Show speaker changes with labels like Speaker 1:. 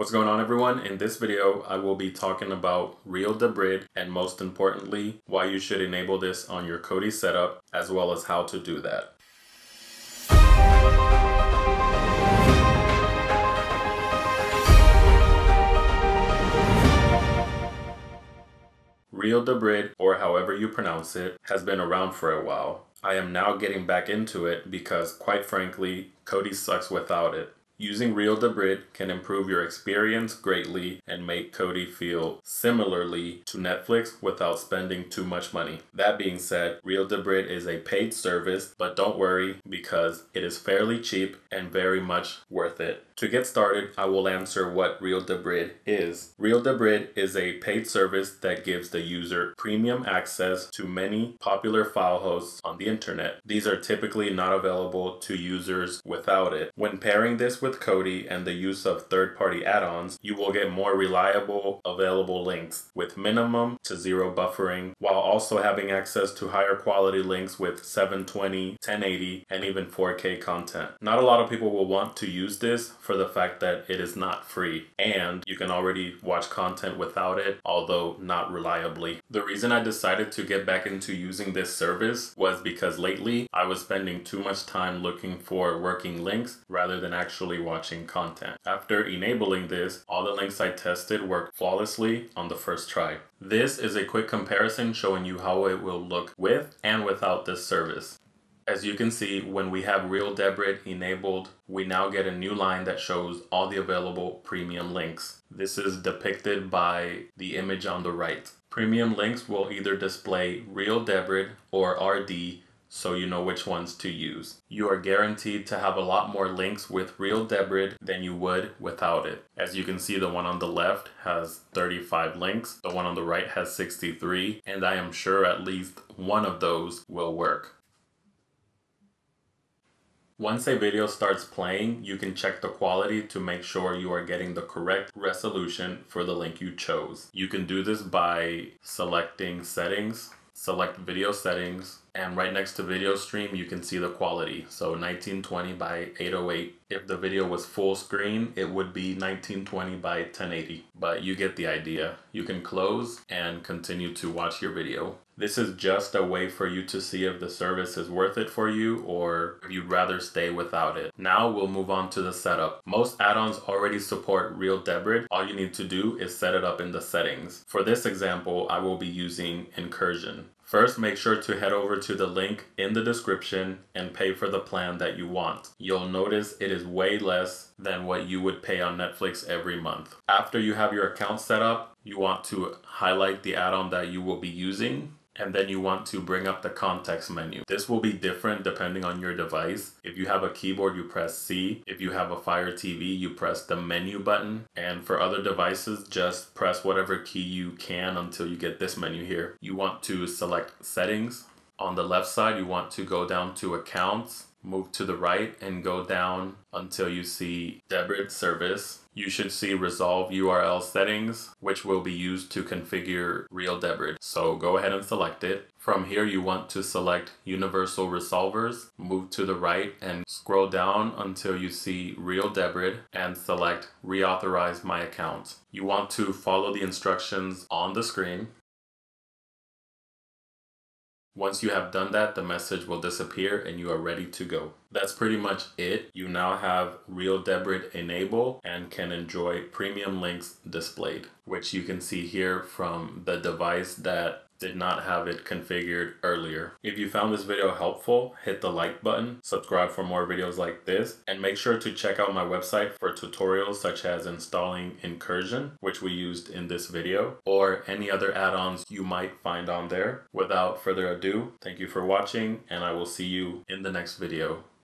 Speaker 1: What's going on everyone? In this video, I will be talking about Real Debrid and most importantly, why you should enable this on your Kodi setup, as well as how to do that. Real Debrid, or however you pronounce it, has been around for a while. I am now getting back into it because, quite frankly, Kodi sucks without it. Using Real Debrid can improve your experience greatly and make Kodi feel similarly to Netflix without spending too much money. That being said, Real Debrid is a paid service, but don't worry because it is fairly cheap and very much worth it. To get started, I will answer what Real Debrid is. Real Debrid is a paid service that gives the user premium access to many popular file hosts on the internet. These are typically not available to users without it. When pairing this with Kodi and the use of third-party add-ons, you will get more reliable available links with minimum to zero buffering, while also having access to higher quality links with 720, 1080, and even 4K content. Not a lot of people will want to use this for the fact that it is not free and you can already watch content without it, although not reliably. The reason I decided to get back into using this service was because lately I was spending too much time looking for working links rather than actually watching content. After enabling this, all the links I tested worked flawlessly on the first try. This is a quick comparison showing you how it will look with and without this service. As you can see, when we have Real Debrid enabled, we now get a new line that shows all the available premium links. This is depicted by the image on the right. Premium links will either display Real Debrid or RD so you know which ones to use. You are guaranteed to have a lot more links with Real Debrid than you would without it. As you can see, the one on the left has 35 links, the one on the right has 63, and I am sure at least one of those will work. Once a video starts playing, you can check the quality to make sure you are getting the correct resolution for the link you chose. You can do this by selecting settings, select video settings, and right next to video stream you can see the quality. So 1920 by 808. If the video was full screen, it would be 1920 by 1080, but you get the idea. You can close and continue to watch your video. This is just a way for you to see if the service is worth it for you or if you'd rather stay without it. Now we'll move on to the setup. Most add-ons already support Real Debrid. All you need to do is set it up in the settings. For this example, I will be using Incursion. First, make sure to head over to the link in the description and pay for the plan that you want. You'll notice it is way less than what you would pay on Netflix every month. After you have your account set up, you want to highlight the add-on that you will be using and then you want to bring up the context menu. This will be different depending on your device. If you have a keyboard, you press C. If you have a Fire TV, you press the menu button. And for other devices, just press whatever key you can until you get this menu here. You want to select settings. On the left side, you want to go down to accounts move to the right and go down until you see Debrid service. You should see resolve URL settings, which will be used to configure Real Debrid. So go ahead and select it. From here, you want to select universal resolvers, move to the right and scroll down until you see Real Debrid and select reauthorize my account. You want to follow the instructions on the screen once you have done that, the message will disappear and you are ready to go. That's pretty much it. You now have Real Debrid enable and can enjoy premium links displayed, which you can see here from the device that did not have it configured earlier. If you found this video helpful, hit the like button, subscribe for more videos like this, and make sure to check out my website for tutorials such as installing Incursion, which we used in this video, or any other add-ons you might find on there. Without further ado, thank you for watching, and I will see you in the next video.